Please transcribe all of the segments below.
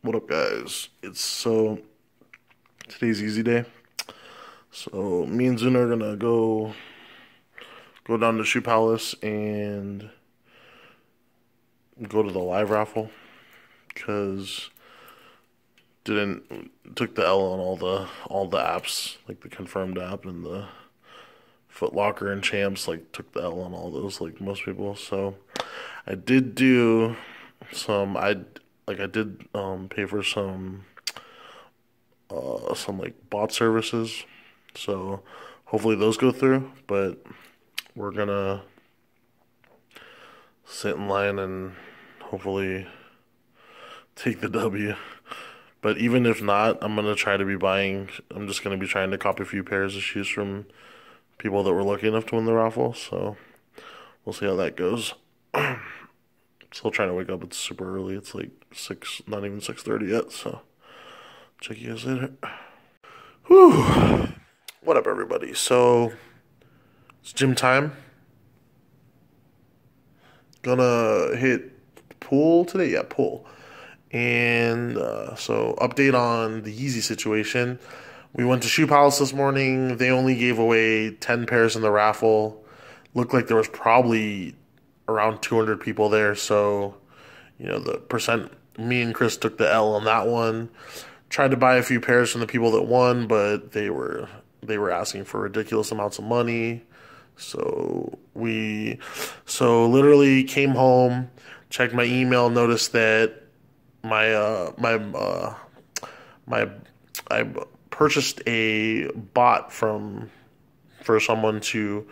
What up, guys? It's so today's Yeezy day. So me and Zuna are gonna go go down to Shoe Palace and go to the live raffle because didn't took the L on all the all the apps like the confirmed app and the Foot Locker and Champs like took the L on all those like most people. So I did do some I like I did um, pay for some uh, some like bot services, so hopefully those go through. But we're gonna sit in line and hopefully take the W. But even if not, I'm gonna try to be buying. I'm just gonna be trying to copy a few pairs of shoes from people that were lucky enough to win the raffle. So we'll see how that goes. Still trying to wake up. It's super early. It's like six, not even six thirty yet. So check you guys later. Whew. What up, everybody? So it's gym time. Gonna hit pull today. Yeah, pull. And uh, so update on the Yeezy situation. We went to Shoe Palace this morning. They only gave away ten pairs in the raffle. Looked like there was probably around 200 people there. So, you know, the percent, me and Chris took the L on that one. Tried to buy a few pairs from the people that won, but they were they were asking for ridiculous amounts of money. So we, so literally came home, checked my email, noticed that my uh my uh my I purchased a bot from for someone to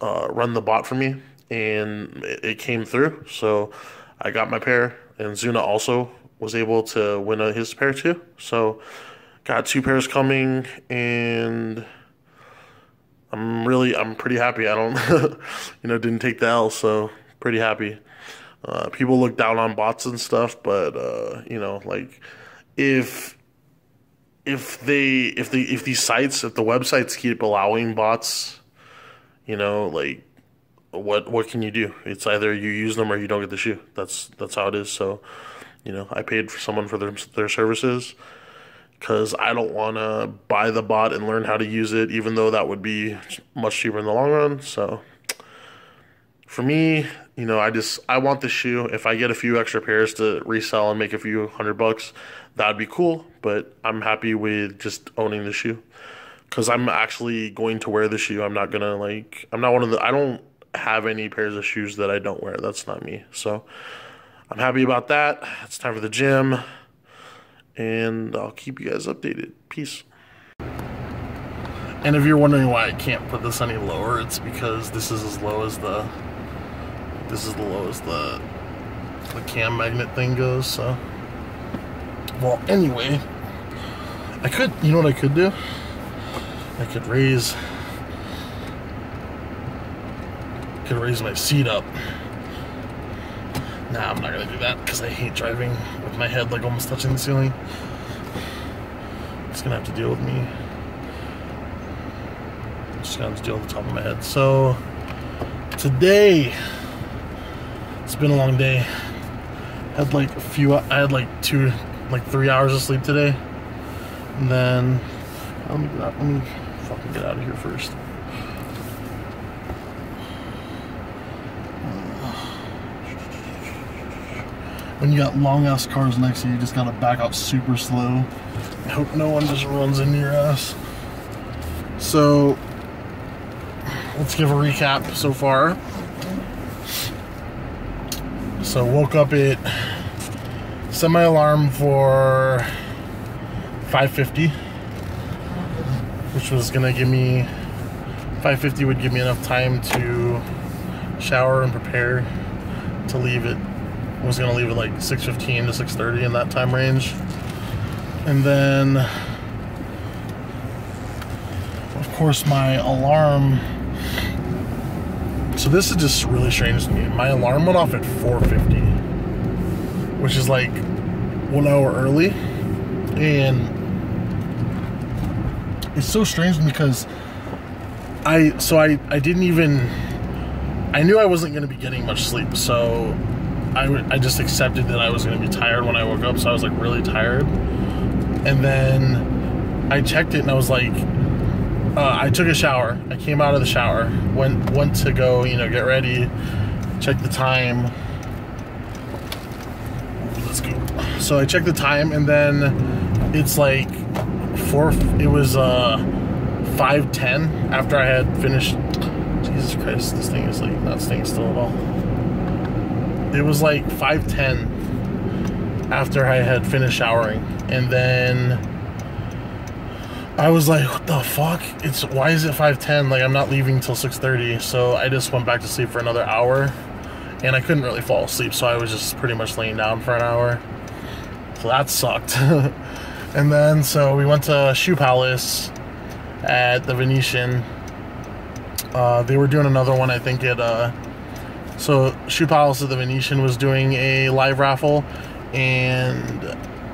uh, run the bot for me and it came through. So I got my pair, and Zuna also was able to win a, his pair too. So got two pairs coming, and I'm really I'm pretty happy. I don't you know didn't take the L, so pretty happy. Uh, people look down on bots and stuff, but uh, you know like if if they if the if these sites if the websites keep allowing bots, you know like what what can you do? It's either you use them or you don't get the shoe. That's that's how it is. So, you know, I paid for someone for their their services because I don't want to buy the bot and learn how to use it, even though that would be much cheaper in the long run. So, for me, you know, I just I want the shoe. If I get a few extra pairs to resell and make a few hundred bucks, that'd be cool. But I'm happy with just owning the shoe because I'm actually going to wear the shoe. I'm not gonna like I'm not one of the I don't have any pairs of shoes that I don't wear. That's not me. So I'm happy about that. It's time for the gym. And I'll keep you guys updated. Peace. And if you're wondering why I can't put this any lower, it's because this is as low as the this is the lowest the the cam magnet thing goes, so well anyway I could you know what I could do? I could raise could raise my seat up. Nah, I'm not gonna do that because I hate driving with my head like almost touching the ceiling. It's gonna have to deal with me. Just gonna have to deal with the top of my head. So today, it's been a long day. Had like a few. I had like two, like three hours of sleep today, and then let me let me fucking get out of here first. When you got long ass cars next to you, you just gotta back up super slow. I hope no one just runs into your ass. So, let's give a recap so far. So, woke up at set my alarm for 5:50, which was gonna give me 5:50 would give me enough time to shower and prepare to leave was gonna leave at like 6:15 to 6:30 in that time range, and then of course my alarm. So this is just really strange to me. My alarm went off at 4:50, which is like one hour early, and it's so strange because I so I I didn't even I knew I wasn't to be getting much sleep, so I, I just accepted that I was going to be tired when I woke up, so I was like really tired. And then I checked it and I was like, uh, I took a shower. I came out of the shower, went went to go, you know, get ready, check the time. Let's go. So I checked the time, and then it's like four. It was uh five ten after I had finished. Jesus Christ, this thing is like not staying still at all. It was like five ten after I had finished showering, and then I was like, "What the fuck? It's why is it five ten? Like I'm not leaving till six thirty. So I just went back to sleep for another hour, and I couldn't really fall asleep, so I was just pretty much laying down for an hour. So that sucked. and then so we went to Shoe Palace at the Venetian. Uh, they were doing another one, I think at uh, so Shoe Palace at the Venetian was doing a live raffle, and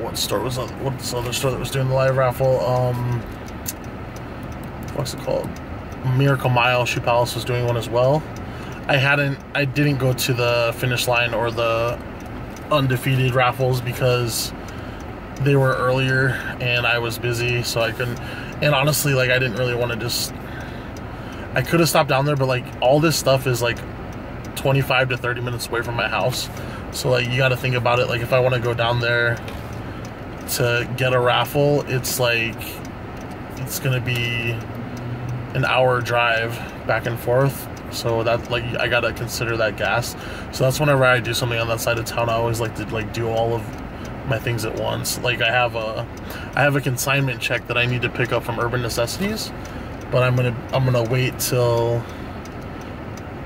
what store was that? What's the other store that was doing the live raffle? Um, what's it called? Miracle Mile Shoe Palace was doing one as well. I hadn't, I didn't go to the finish line or the undefeated raffles because they were earlier and I was busy, so I couldn't. And honestly, like I didn't really want to just. I could have stopped down there, but like all this stuff is like 25 to 30 minutes away from my house. So like you got to think about it. Like if I want to go down there to get a raffle, it's like it's gonna be an hour drive back and forth. So that like I gotta consider that gas. So that's whenever I do something on that side of town, I always like to like do all of my things at once. Like I have a I have a consignment check that I need to pick up from Urban Necessities, but I'm gonna I'm gonna wait till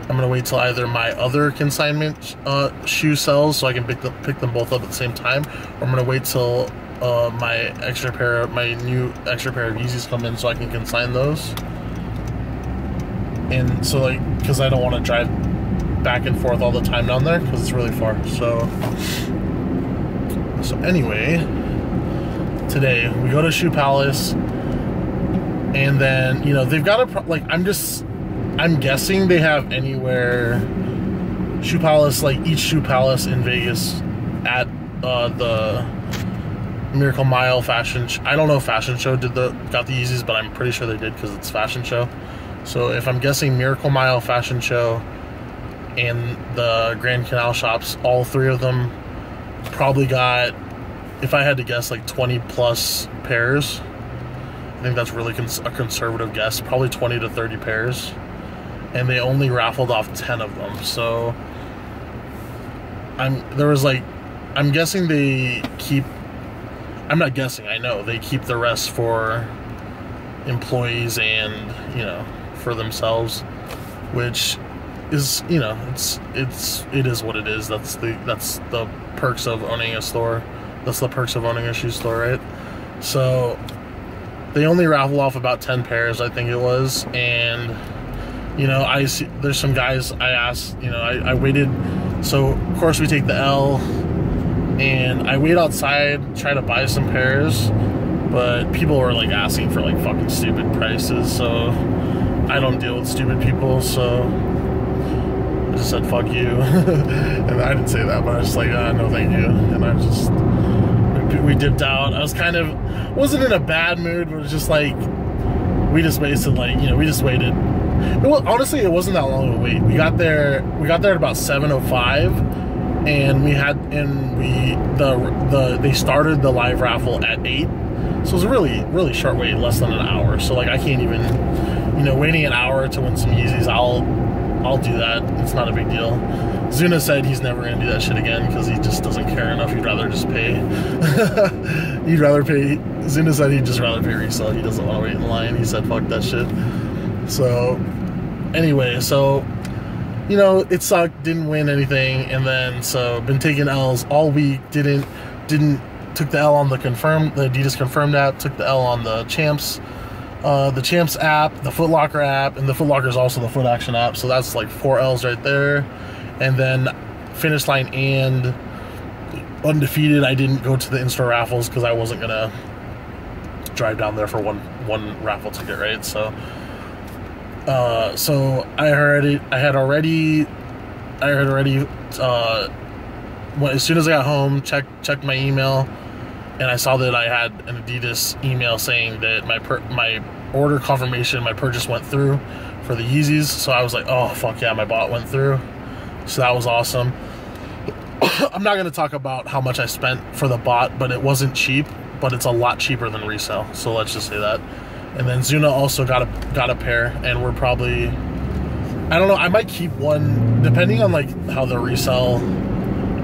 I'm gonna wait till either my other consignment uh, shoe sells so I can pick them pick them both up at the same time, or I'm gonna wait till uh, my extra pair my new extra pair of Yeezys come in so I can consign those. And so like because I don't want to drive back and forth all the time down there because it's really far. So so anyway, today we go to Shoe Palace, and then you know they've got a pro- like I'm just I'm guessing they have anywhere Shoe Palace like each Shoe Palace in Vegas at uh, the Miracle Mile fashion. Sh- I don't know if fashion show did the got the Yeezys, but I'm pretty sure they did because it's fashion show. So if I'm guessing Miracle Mile fashion show and the Grand Canal shops, all three of them probably got, if I had to guess, like 20 plus pairs. I think that's really cons- a conservative guess. Probably 20 to 30 pairs. And they only raffled off 10 of them. So I'm there was like I'm guessing they keep I'm not guessing, I know they keep the rest for employees and, you know, for themselves, which is, you know, it's it's it is what it is. That's the that's the perks of owning a store. That's the perks of owning a shoe store, right? So they only raffle off about 10 pairs, I think it was, and you know, I see there's some guys I asked, you know, I, I waited so of course we take the L and I wait outside, try to buy some pairs, but people were like asking for like fucking stupid prices, so I don't deal with stupid people, so I just said fuck you. and I didn't say that, but I was just like, uh, no thank you. And I just we dipped out. I was kind of wasn't in a bad mood, but it was just like we just wasted like, you know, we just waited. Was, honestly, it wasn't that long of a wait. We got there. We got there at about seven oh five, and we had and we the the they started the live raffle at eight, so it was a really really short wait, less than an hour. So like I can't even, you know, waiting an hour to win some Yeezys. I'll I'll do that. It's not a big deal. Zuna said he's never gonna do that shit again because he just doesn't care enough. He'd rather just pay. he'd rather pay. Zuna said he'd just rather pay resale. He doesn't want to wait in line. He said fuck that shit. So anyway, so you know it sucked. Didn't win anything, and then so been taking L's all week. Didn't didn't took the L on the confirm the Adidas confirmed app. Took the L on the champs. Uh, the Champs app, the Foot Locker app, and the Foot Locker is also the Foot Action app. So that's like four L's right there. And then Finish Line and Undefeated, I didn't go to the in-store raffles because I wasn't gonna drive down there for one one raffle ticket, right? So, uh, so I already I had already I had already uh, when, as soon as I got home, checked checked my email, and I saw that I had an Adidas email saying that my per, my order confirmation, my purchase went through for the Yeezys. So I was like, oh fuck yeah, my bot went through. So that was awesome. I'm not gonna talk about how much I spent for the bot, but it wasn't cheap. But it's a lot cheaper than resale. So let's just say that. And then Zuna also got a got a pair, and we're probably I don't know. I might keep one depending on like how the resale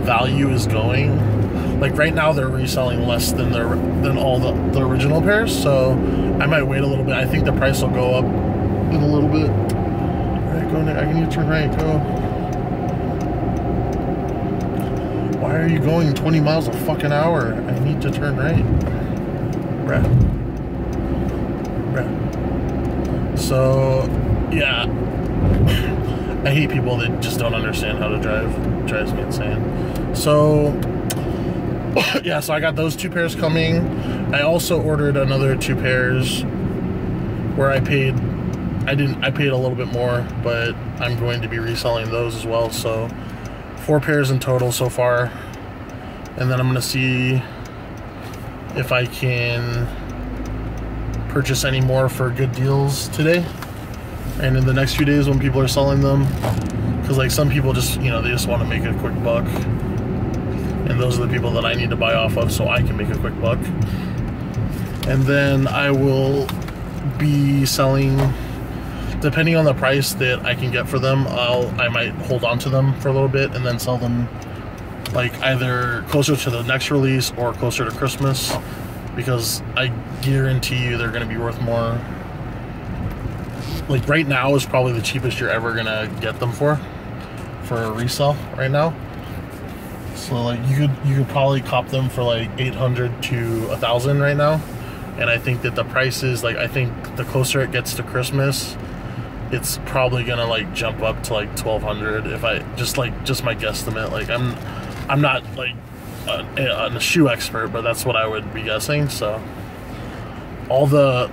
value is going. Like right now, they're reselling less than their than all the, the original pairs, so I might wait a little bit. I think the price will go up in a little bit. All right, go. I need to turn right. Go. Why are you going 20 miles a fucking hour? I need to turn right. Bruh. Bruh. So, yeah. I hate people that just don't understand how to drive. It drives me insane. So, yeah, so I got those two pairs coming. I also ordered another two pairs where I paid I didn't I paid a little bit more, but I'm going to be reselling those as well. So, four pairs in total so far. And then I'm going to see if I can purchase any more for good deals today. And in the next few days when people are selling them because like some people just you know they just want to make a quick buck. And those are the people that I need to buy off of so I can make a quick buck. And then I will be selling depending on the price that I can get for them I'll I might hold on to them for a little bit and then sell them like either closer to the next release or closer to Christmas because I guarantee you they're going to be worth more. Like right now is probably the cheapest you're ever gonna get them for for a resale right now. So like you could you could probably cop them for like 800 to a thousand right now. And i think that the prices like i think the closer it gets to christmas it's probably gonna like jump up to like 1200 if i just like just my guesstimate. Like i'm i'm not like a, a shoe expert but that's what i would be guessing so all the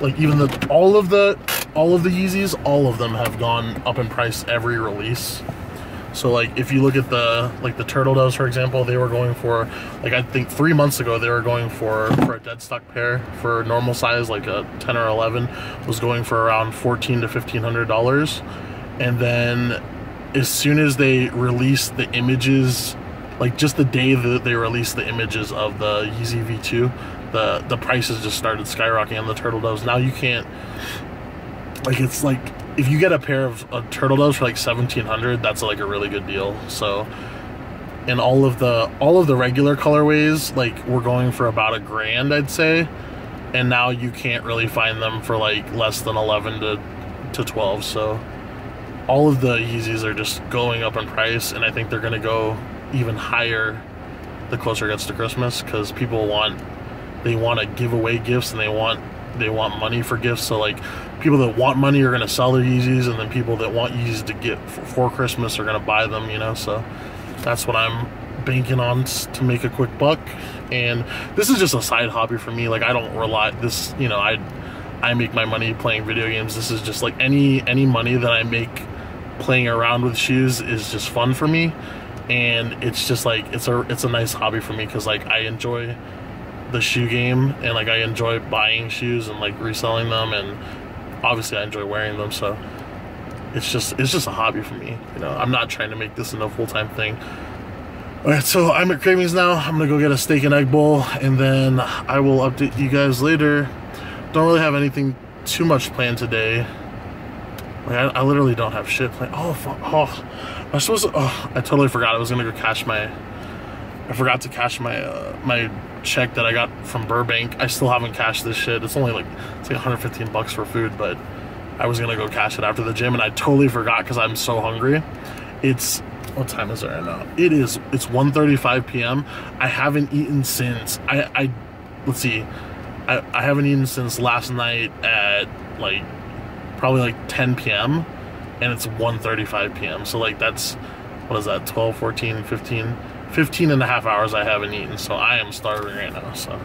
like even the all of the all of the Yeezys, all of them have gone up in price every release. So like if you look at the like the turtle doves for example, they were going for like I think three months ago they were going for for a dead stock pair for normal size like a 10 or 11 was going for around 14 to 1500 dollars, and then as soon as they released the images, like just the day that they released the images of the Yeezy V2, the the prices just started skyrocketing on the turtle doves. Now you can't like it's like if you get a pair of uh, turtle doves for like 1700 that's like a really good deal. So and all of the all of the regular colorways like we're going for about a grand i'd say. And now you can't really find them for like less than 11 to to 12 so all of the yeezys are just going up in price and i think they're going to go even higher the closer it gets to christmas because people want they want to give away gifts and they want they want money for gifts. So like people that want money are going to sell their Yeezys, and then people that want Yeezys to get for Christmas are going to buy them. You know, so that's what I'm banking on to make a quick buck. And this is just a side hobby for me. Like I don't rely this. You know, I I make my money playing video games. This is just like any any money that I make playing around with shoes is just fun for me and it's just like it's a it's a nice hobby for me because like I enjoy the shoe game and like I enjoy buying shoes and like reselling them and obviously I enjoy wearing them so it's just it's just a hobby for me you know? I'm not trying to make this into a full-time thing. All right so I'm at Cravings now. I'm gonna go get a steak and egg bowl and then I will update you guys later. Don't really have anything too much planned today like I, I literally don't have shit planned oh fuck oh I supposed to oh I totally forgot I was gonna go cash my I forgot to cash my uh, my check that I got from Burbank. I still haven't cashed this shit. It's only like it's like 115 bucks for food, but I was gonna go cash it after the gym, and I totally forgot because I'm so hungry. It's what time is it right now? It is. It's 1:35 p.m. I haven't eaten since I. I let's see. I, I haven't eaten since last night at like probably like 10 p.m. and it's 1:35 p.m. So like that's what is that? 12, 14, 15 15 and a half hours I haven't eaten, so I am starving right now. So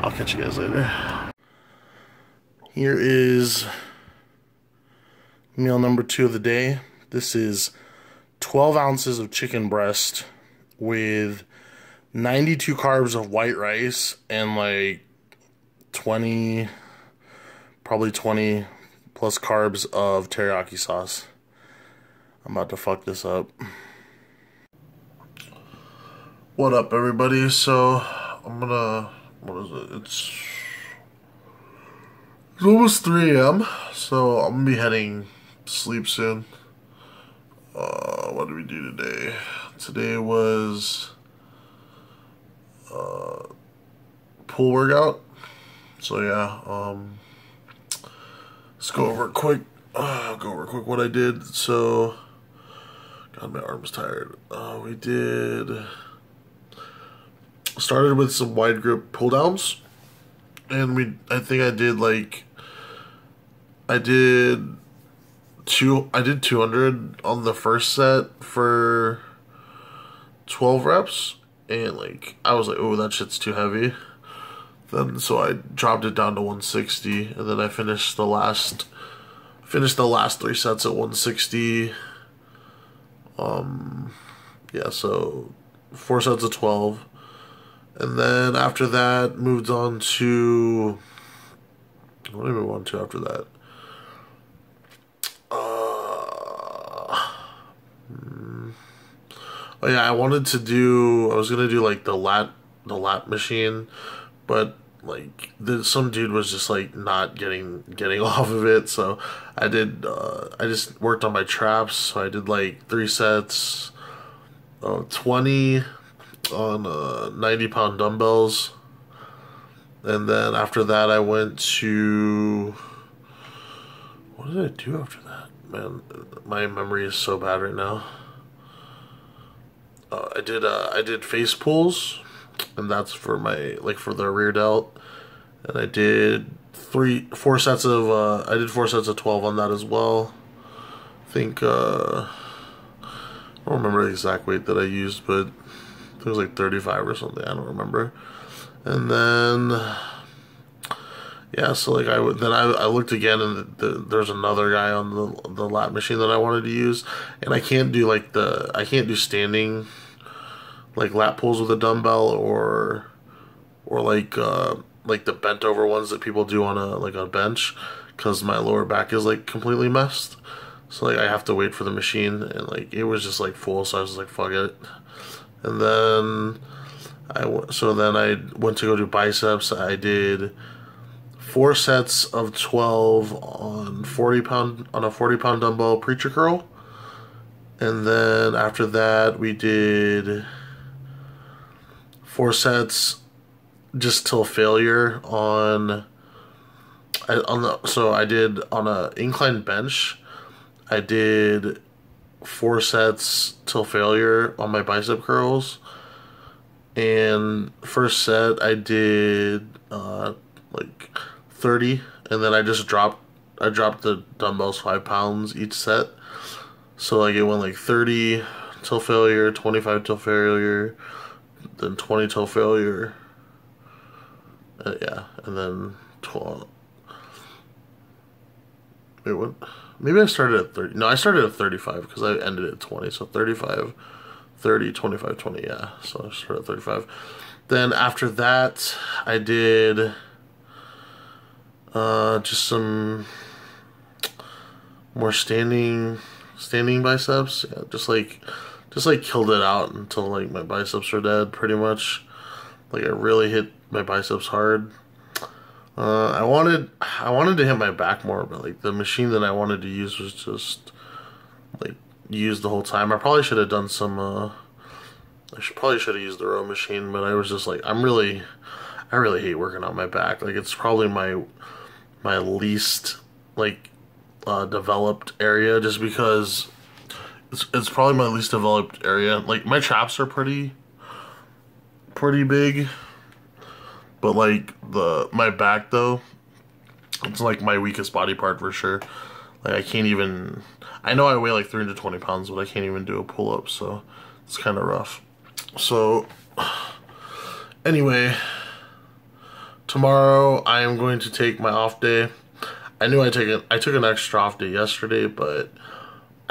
I'll catch you guys later. Here is meal number two of the day. This is 12 ounces of chicken breast with 92 carbs of white rice and like 20, probably 20 plus carbs of teriyaki sauce. I'm about to fuck this up. What up, everybody? So, I'm gonna. What is it? It's. It's almost 3 a.m., so I'm gonna be heading to sleep soon. Uh, what did we do today? Today was. Uh, pull workout. So, yeah, um. Let's go over quick. Uh, go over quick what I did. So. God, my arm's tired. Uh, we did started with some wide grip pull downs and we I think I did like I did two I did 200 on the first set for 12 reps and like I was like oh that shit's too heavy then so I dropped it down to 160 and then I finished the last finished the last three sets at 160 um yeah so four sets of 12 and then after that, moved on to. What did we on to after that? Uh, hmm. oh yeah, I wanted to do. I was gonna do like the lat, the lat machine, but like the, some dude was just like not getting getting off of it. So I did. Uh, I just worked on my traps. So I did like three sets, uh, twenty on uh, 90 pound dumbbells. And then after that, I went to. What did I do after that? Man, my memory is so bad right now. Uh, I did uh, I did face pulls, and that's for my like for the rear delt, and I did three four sets of uh, I did four sets of twelve on that as well. I think uh, I don't remember the exact weight that I used, but it was like 35 or something. I don't remember. And then, yeah, so like I would, then I, I looked again and the, the, there's another guy on the, the lat machine that I wanted to use. And I can't do like the, I can't do standing like lat pulls with a dumbbell or, or like, uh, like the bent over ones that people do on a, like a bench. Cause my lower back is like completely messed. So like I have to wait for the machine and like it was just like full. So I was like, fuck it and then I so then I went to go do biceps. I did four sets of twelve on forty pound on a forty pound dumbbell preacher curl, and then after that we did four sets just till failure on. On the so I did on a incline bench. I did four sets till failure on my bicep curls. And first set I did uh, like 30 and then I just dropped I dropped the dumbbells 5 pounds each set. So like it went like 30 till failure, 25 till failure, then 20 till failure. Uh, yeah, and then 12 Wait, what? Maybe I started at 30. No, I started at 35 because I ended at 20. So 35, 30, 25, 20. Yeah. So I started at 35. Then after that, I did uh, just some more standing standing biceps. Yeah, just like just like killed it out until like my biceps were dead pretty much. Like I really hit my biceps hard. Uh, I wanted I wanted to hit my back more, but like the machine that I wanted to use was just like used the whole time. I probably should have done some. Uh, I should probably should have used the row machine, but I was just like I'm really, I really hate working on my back. Like it's probably my my least like uh, developed area, just because it's it's probably my least developed area. Like my traps are pretty pretty big but like the my back though, it's like my weakest body part for sure. Like I can't even. I know I weigh like 320 pounds, but I can't even do a pull up, so it's kind of rough. So anyway, tomorrow I am going to take my off day. I knew I take it. I took an extra off day yesterday, but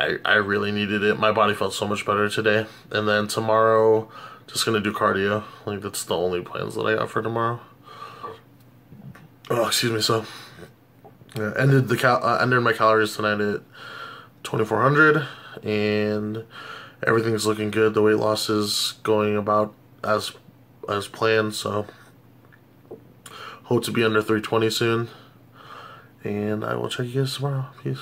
I, I really needed it. My body felt so much better today. And then tomorrow, just gonna do cardio. Like that's the only plans that I got for tomorrow. Oh, excuse me. So, yeah, ended the cal- uh, ended my calories tonight at twenty four hundred, and everything's looking good. The weight loss is going about as as planned. So, hope to be under three twenty soon. And I will check you guys tomorrow. Peace.